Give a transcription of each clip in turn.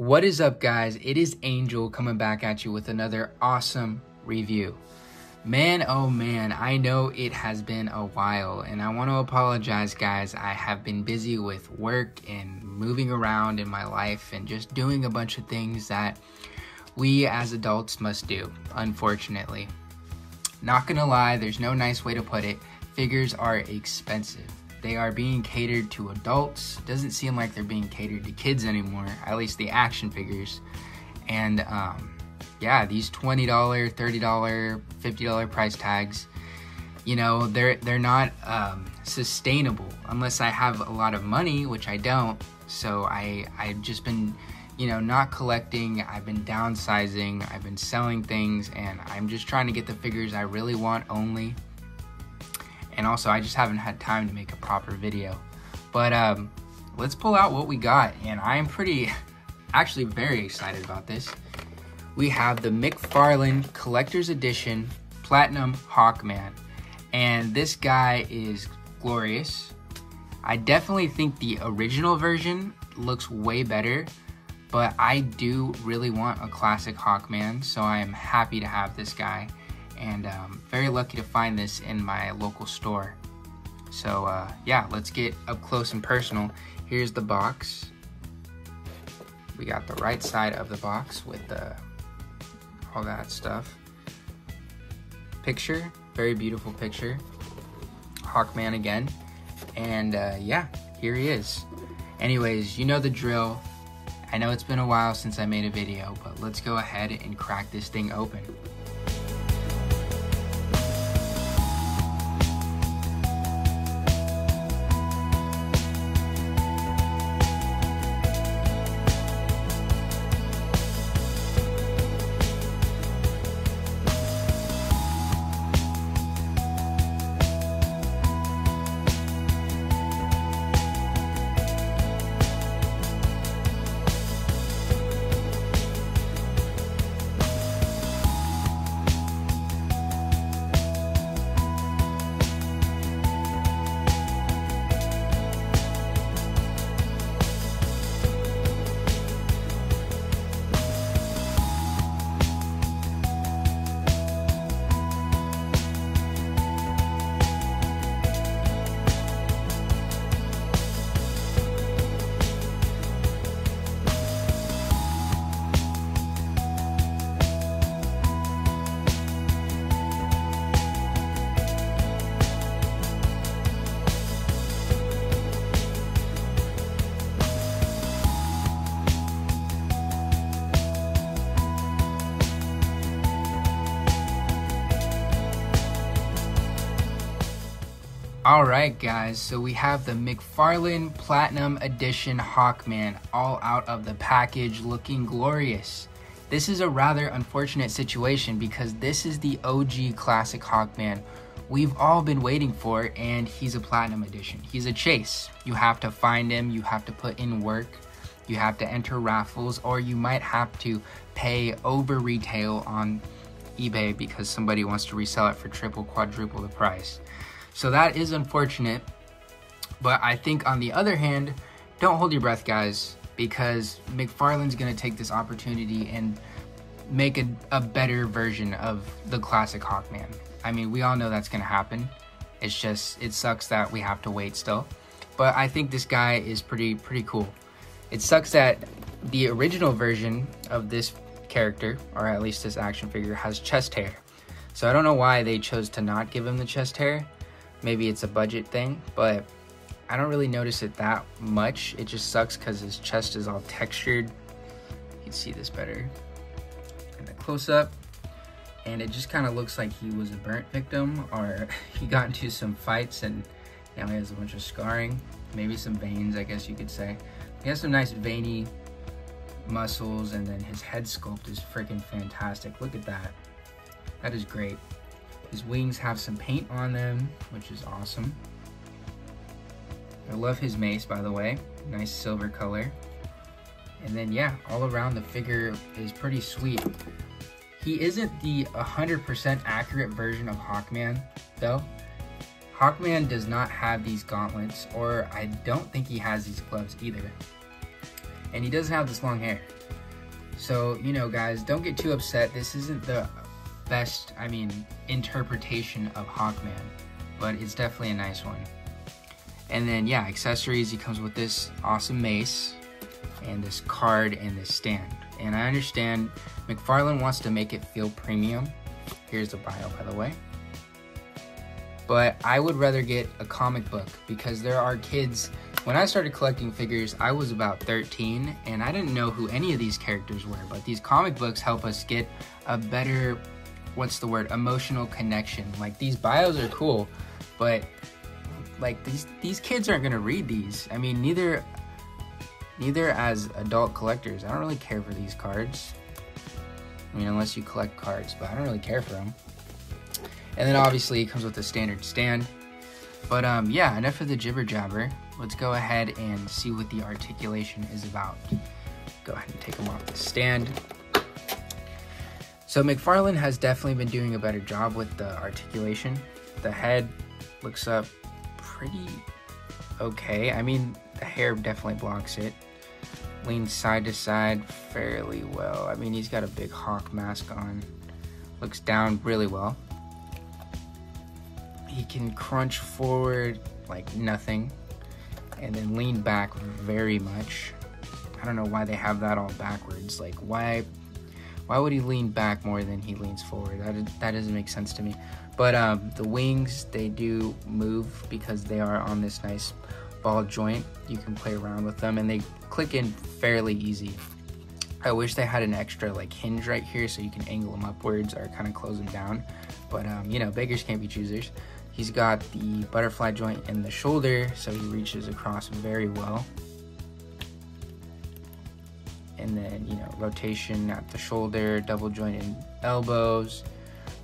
What is up, guys? It is Angel coming back at you with another awesome review. Man, oh man, I know it has been a while, and I want to apologize, guys. I have been busy with work and moving around in my life and just doing a bunch of things that we as adults must do, unfortunately. Not gonna lie, there's no nice way to put it. Figures are expensive. They are being catered to adults. Doesn't seem like they're being catered to kids anymore, at least the action figures. And um, yeah, these $20, $30, $50 price tags, you know, they're they're not um, sustainable unless I have a lot of money, which I don't. So I I've just been, you know, not collecting. I've been downsizing. I've been selling things, and I'm just trying to get the figures I really want only and also I just haven't had time to make a proper video. But um, let's pull out what we got, and I am pretty, actually very excited about this. We have the McFarlane Collector's Edition Platinum Hawkman, and this guy is glorious. I definitely think the original version looks way better, but I do really want a classic Hawkman, so I am happy to have this guy and um, very lucky to find this in my local store. So uh, yeah, let's get up close and personal. Here's the box. We got the right side of the box with the, all that stuff. Picture, very beautiful picture. Hawkman again. And uh, yeah, here he is. Anyways, you know the drill. I know it's been a while since I made a video, but let's go ahead and crack this thing open. Alright guys, so we have the McFarlane Platinum Edition Hawkman all out of the package looking glorious. This is a rather unfortunate situation because this is the OG classic Hawkman we've all been waiting for and he's a Platinum Edition. He's a chase. You have to find him, you have to put in work, you have to enter raffles or you might have to pay over retail on eBay because somebody wants to resell it for triple, quadruple the price. So that is unfortunate. But I think on the other hand, don't hold your breath, guys, because McFarlane's going to take this opportunity and make a, a better version of the classic Hawkman. I mean, we all know that's going to happen. It's just, it sucks that we have to wait still. But I think this guy is pretty, pretty cool. It sucks that the original version of this character, or at least this action figure, has chest hair. So I don't know why they chose to not give him the chest hair. Maybe it's a budget thing, but I don't really notice it that much. It just sucks because his chest is all textured. You can see this better in the close-up. And it just kind of looks like he was a burnt victim or he got into some fights and now he has a bunch of scarring. Maybe some veins, I guess you could say. He has some nice veiny muscles and then his head sculpt is freaking fantastic. Look at that. That is great. His wings have some paint on them, which is awesome. I love his mace, by the way. Nice silver color. And then, yeah, all around the figure is pretty sweet. He isn't the 100% accurate version of Hawkman, though. Hawkman does not have these gauntlets, or I don't think he has these gloves either. And he doesn't have this long hair. So, you know, guys, don't get too upset. This isn't the best, I mean, interpretation of Hawkman, but it's definitely a nice one. And then, yeah, accessories, he comes with this awesome mace and this card and this stand. And I understand McFarlane wants to make it feel premium. Here's the bio, by the way. But I would rather get a comic book because there are kids. When I started collecting figures, I was about 13 and I didn't know who any of these characters were. But these comic books help us get a better, what's the word, emotional connection. Like these bios are cool, but like these these kids aren't gonna read these. I mean, neither neither as adult collectors. I don't really care for these cards. I mean, unless you collect cards, but I don't really care for them. And then obviously it comes with a standard stand. But um, yeah, enough of the jibber jabber. Let's go ahead and see what the articulation is about. Go ahead and take them off the stand. So McFarlane has definitely been doing a better job with the articulation. The head looks up pretty okay. I mean, the hair definitely blocks it. Leans side to side fairly well. I mean, he's got a big hawk mask on. Looks down really well. He can crunch forward like nothing and then lean back very much. I don't know why they have that all backwards. Like, why why would he lean back more than he leans forward? That, that doesn't make sense to me. But um, the wings, they do move because they are on this nice ball joint. You can play around with them and they click in fairly easy. I wish they had an extra like hinge right here so you can angle them upwards or kind of close them down. But um, you know, beggars can't be choosers. He's got the butterfly joint in the shoulder so he reaches across very well and then you know rotation at the shoulder, double jointed elbows,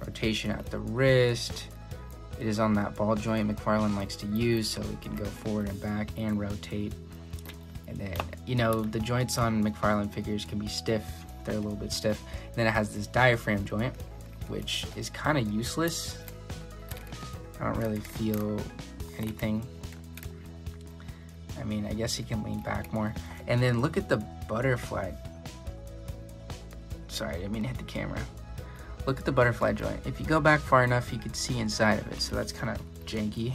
rotation at the wrist. It is on that ball joint McFarlane likes to use so it can go forward and back and rotate. And then, you know, the joints on McFarlane figures can be stiff. They're a little bit stiff. And then it has this diaphragm joint, which is kind of useless. I don't really feel anything. I mean, I guess he can lean back more. And then look at the butterfly. Sorry, I mean hit the camera. Look at the butterfly joint. If you go back far enough, you could see inside of it. So that's kind of janky.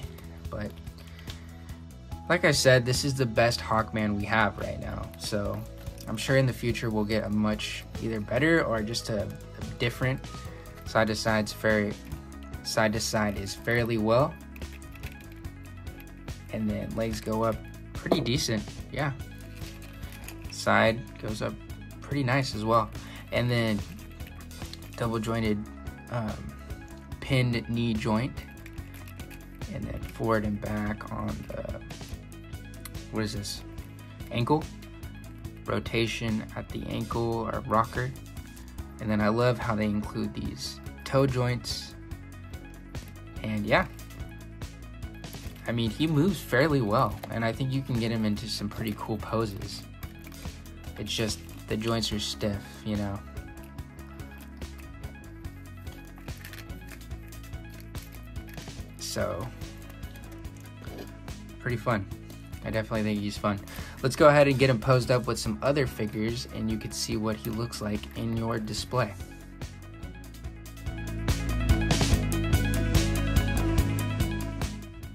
But like I said, this is the best Hawkman we have right now. So I'm sure in the future we'll get a much either better or just a, a different side to side's very side to side is fairly well. And then legs go up pretty decent. Yeah, side goes up pretty nice as well. And then double jointed um, pinned knee joint. And then forward and back on the, what is this? Ankle. Rotation at the ankle or rocker. And then I love how they include these toe joints. And yeah, I mean, he moves fairly well, and I think you can get him into some pretty cool poses. It's just the joints are stiff, you know. So, pretty fun. I definitely think he's fun. Let's go ahead and get him posed up with some other figures and you can see what he looks like in your display.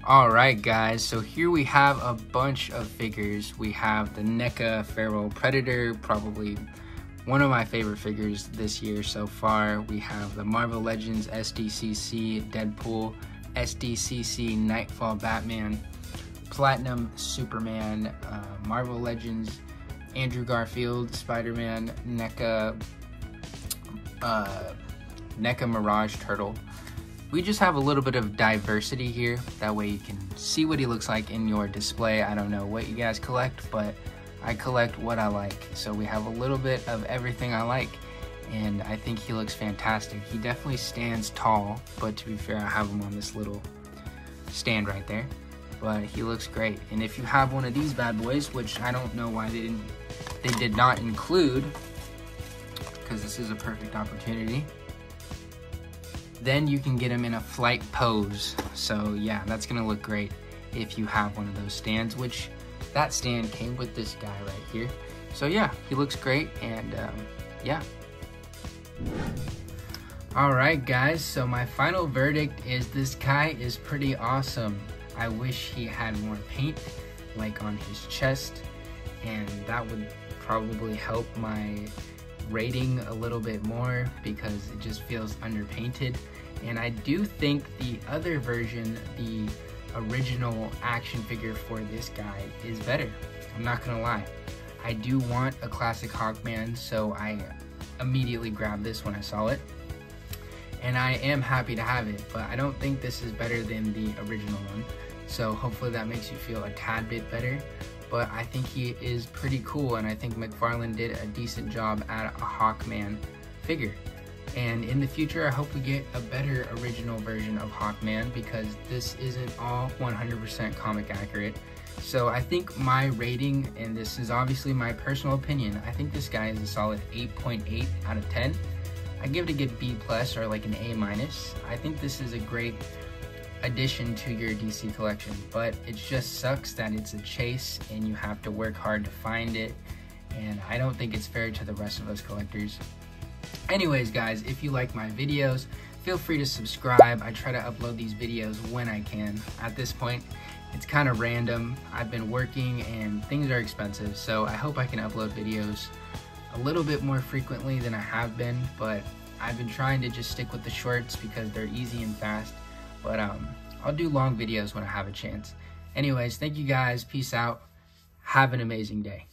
Alright guys, so here we have a bunch of figures. We have the NECA Feral Predator, probably one of my favorite figures this year so far. We have the Marvel Legends SDCC Deadpool, SDCC Nightfall Batman, Platinum Superman, uh, Marvel Legends Andrew Garfield, Spider-Man, NECA, uh, NECA Mirage Turtle, we just have a little bit of diversity here. That way you can see what he looks like in your display. I don't know what you guys collect, but I collect what I like. So we have a little bit of everything I like. And I think he looks fantastic. He definitely stands tall, but to be fair, I have him on this little stand right there. But he looks great. And if you have one of these bad boys, which I don't know why they didn't, they did not include, because this is a perfect opportunity then you can get them in a flight pose. So yeah, that's gonna look great if you have one of those stands, which that stand came with this guy right here. So yeah, he looks great and um, yeah. Alright guys, so my final verdict is this guy is pretty awesome. I wish he had more paint like on his chest and that would probably help my rating a little bit more because it just feels underpainted. And I do think the other version, the original action figure for this guy is better. I'm not gonna lie. I do want a classic Hawkman, so I immediately grabbed this when I saw it. And I am happy to have it, but I don't think this is better than the original one. So hopefully that makes you feel a tad bit better. But I think he is pretty cool, and I think McFarlane did a decent job at a Hawkman figure. And in the future, I hope we get a better original version of Hawkman because this isn't all 100% comic accurate. So I think my rating, and this is obviously my personal opinion, I think this guy is a solid 8.8 .8 out of 10. I give it a good B plus or like an A minus. I think this is a great addition to your DC collection, but it just sucks that it's a chase and you have to work hard to find it. And I don't think it's fair to the rest of us collectors. Anyways, guys, if you like my videos, feel free to subscribe. I try to upload these videos when I can. At this point, it's kind of random. I've been working and things are expensive, so I hope I can upload videos a little bit more frequently than I have been, but I've been trying to just stick with the shorts because they're easy and fast. But um, I'll do long videos when I have a chance. Anyways, thank you guys. Peace out. Have an amazing day.